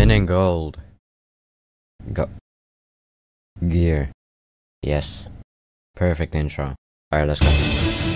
Spinning gold. Go. Gear. Yes. Perfect intro. Alright, let's go.